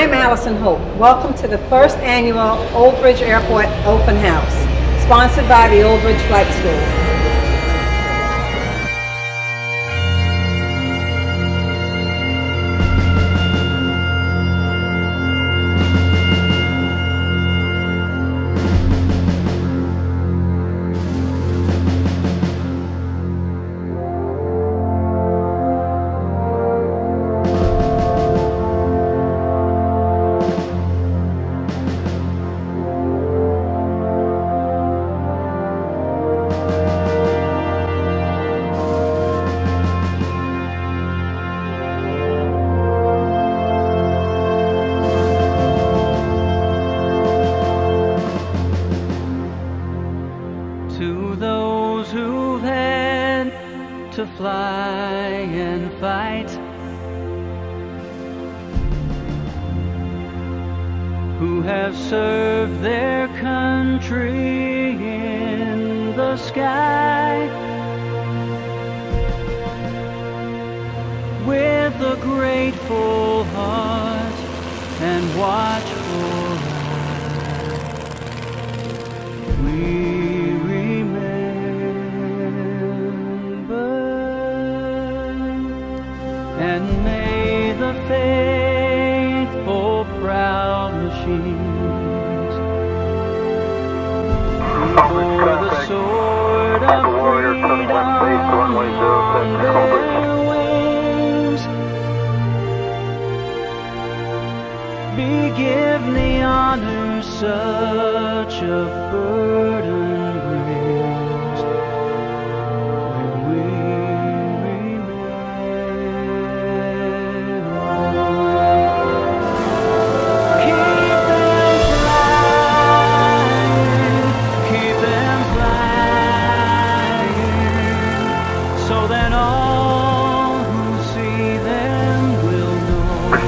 I'm Alyson Holt. Welcome to the first annual Old Bridge Airport Open House, sponsored by the Old Bridge Flight School. To fly and fight. Who have served their country in the sky with a grateful heart and watchful eye. We and may the faithful proud machines before the sword of freedom on their wings be given the honor such a burden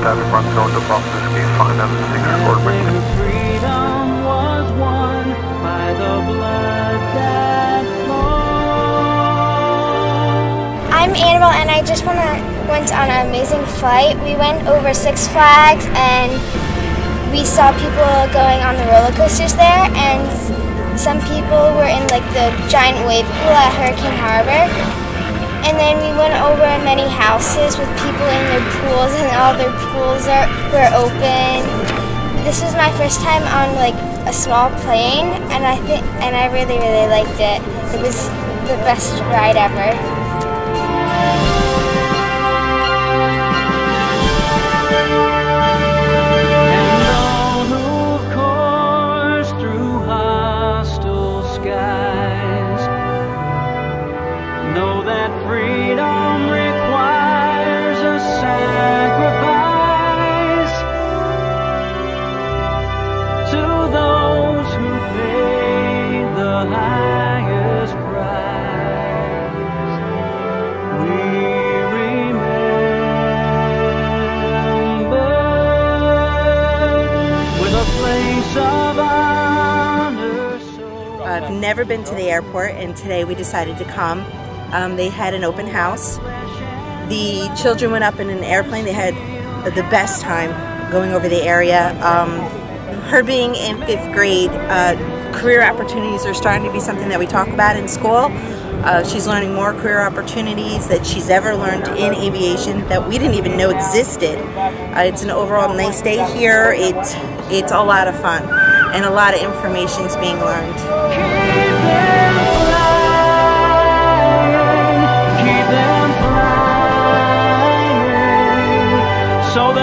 that front door to Boston Gate 576 Fort Richmond. Freedom was won by the blood that I'm Annabelle and I just wanna, went on an amazing flight. We went over Six Flags and we saw people going on the roller coasters there and some people were in like the giant wave pool at Hurricane Harbor and then we went over many houses with people in their pools and all their pools are, were open. This was my first time on like a small plane and I think and I really really liked it. It was the best ride ever. I've never been to the airport and today we decided to come. Um, they had an open house. The children went up in an airplane. They had the best time going over the area. Um, her being in fifth grade, uh, career opportunities are starting to be something that we talk about in school. Uh, she's learning more career opportunities that she's ever learned in aviation that we didn't even know existed. Uh, it's an overall nice day here. It's, it's a lot of fun and a lot of information is being learned. so